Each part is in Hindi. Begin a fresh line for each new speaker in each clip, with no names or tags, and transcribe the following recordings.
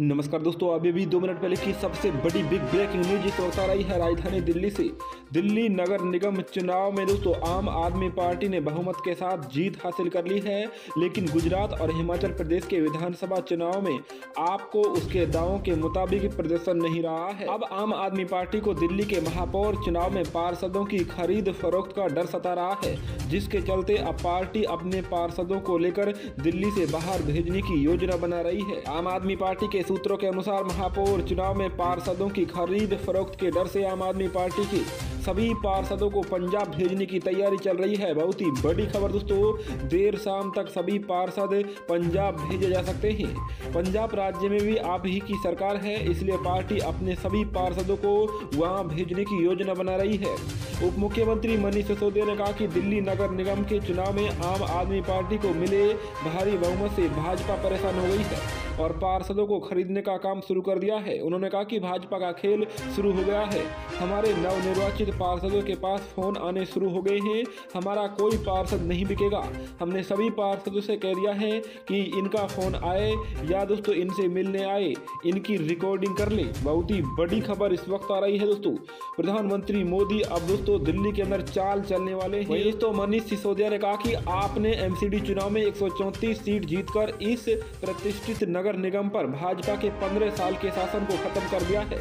नमस्कार दोस्तों, अभी भी दो मिनट पहले की सबसे बड़ी बिग ब्रेकिंग न्यूज़ इस वक्त आ रही है राजधानी दिल्ली से। दिल्ली नगर निगम चुनाव में दोस्तों, आम आदमी पार्टी ने बहुमत के साथ जीत हासिल कर ली है। लेकिन गुजरात और हिमाचल प्रदेश के विधानसभा चुनाव में आपको उसके दावों के मुताबिक प्रदर्शन नहीं रहा है। अब आम आदमी पार्टी को दिल्ली के महापौर चुनाव में पार्षदों की खरीद फरोख्त का डर सता रहा है, जिसके चलते अब पार्टी अपने पार्षदों को लेकर दिल्ली से बाहर भेजने की योजना बना रही है। आम आदमी पार्टी के सूत्रों के अनुसार महापौर चुनाव में पार्षदों की खरीद, फरोख्त के डर से आम आदमी पार्टी की सभी पार्षदों को पंजाब भेजने की तैयारी चल रही है। बहुत ही बड़ी खबर दोस्तों, देर शाम तक सभी पार्षद पंजाब भेजे जा सकते हैं। पंजाब राज्य में भी आप ही की सरकार है, इसलिए पार्टी अपने सभी पार्षदों को वहाँ भेजने की योजना बना रही है। उप मुख्यमंत्री मनीष सिसोदिया ने कहा कि दिल्ली नगर निगम के चुनाव में आम आदमी पार्टी को मिले भारी बहुमत से भाजपा परेशान हो गई है और पार्षदों को खरीदने का काम शुरू कर दिया है। उन्होंने कहा कि भाजपा का खेल शुरू हो गया है। हमारे नवनिर्वाचित पार्षदों के पास फ़ोन आने शुरू हो गए हैं। हमारा कोई पार्षद नहीं बिकेगा। हमने सभी पार्षदों से कह दिया है कि इनका फ़ोन आए या दोस्तों इनसे मिलने आए इनकी रिकॉर्डिंग कर ले। बहुत ही बड़ी खबर इस वक्त आ रही है दोस्तों। प्रधानमंत्री मोदी अब दोस्तों दिल्ली के अंदर चाल चलने वाले हैं। दोस्तों मनीष सिसोदिया ने कहा कि आपने एमसीडी चुनाव में एक सीट जीतकर इस प्रतिष्ठित नगर निगम पर भाजपा के 15 साल के शासन को खत्म कर दिया है।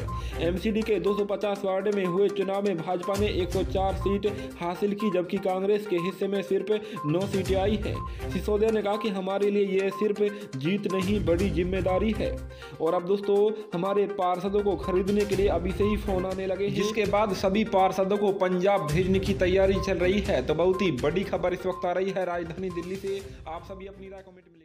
एमसीडी के 250 वार्ड में हुए चुनाव में भाजपा ने 104 सीट हासिल की, जबकि कांग्रेस के हिस्से में सिर्फ़ 9 सीटें आई है। सिसोदिया ने कहा कि हमारे लिए यह सिर्फ़ जीत नहीं, बड़ी ज़िम्मेदारी है। और अब दोस्तों, हमारे पार्षदों को खरीदने के लिए अभी से ही फ़ोन आने लगे जिसके बाद सभी पार्षदों को पंजाब भेजने की तैयारी चल रही है तो बहुत ही बड़ी खबर इस वक्त आ रही है राजधानी दिल्ली से। आप सभी अपनी राय कमेंट